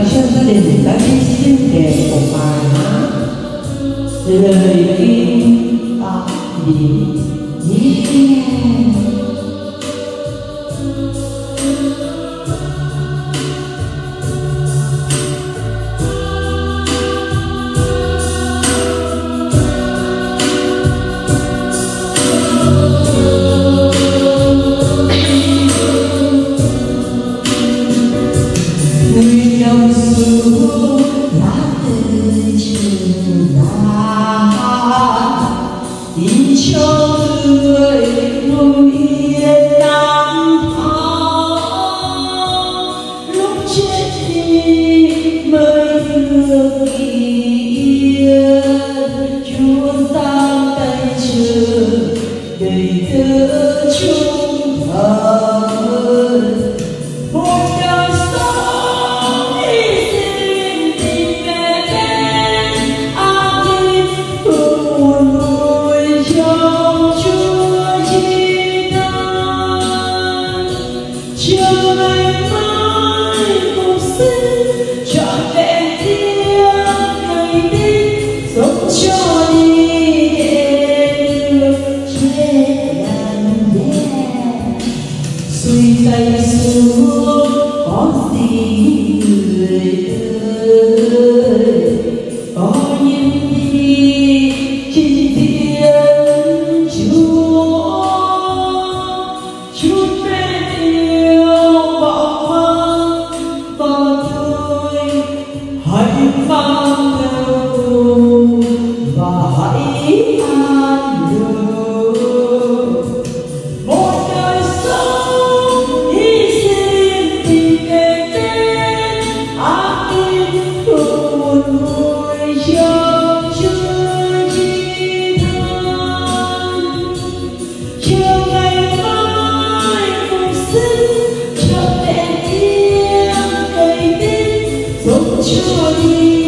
那小小的人，咱们心也不怕，你人平等。Incho lạy xuống có gì người ơi? you for me.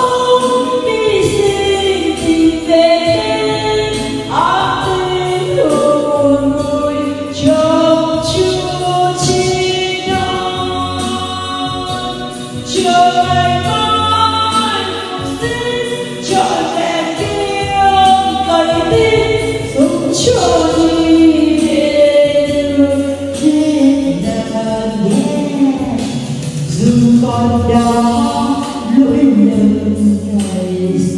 con đã lỗi lầm ngày.